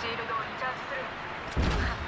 シールドをリチャージする。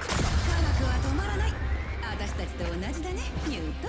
科学は止まらない。私たちと同じだねニュート。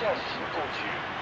驾驶过去。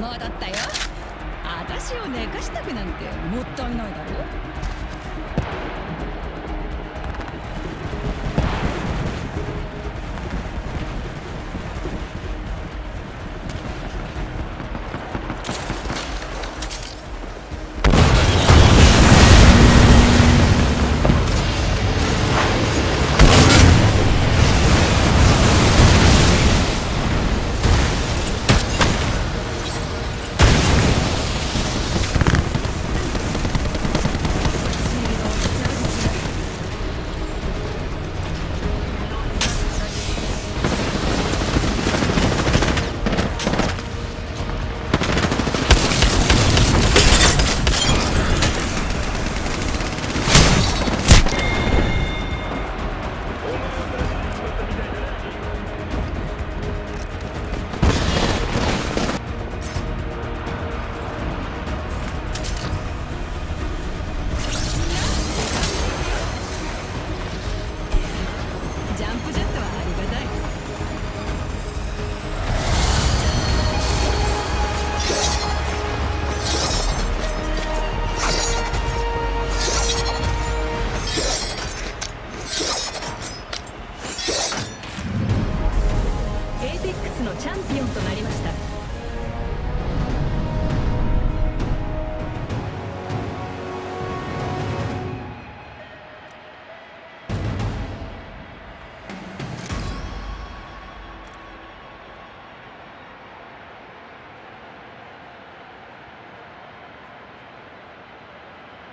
戻ったよ。私を寝かしたくなんてもったいないだろ。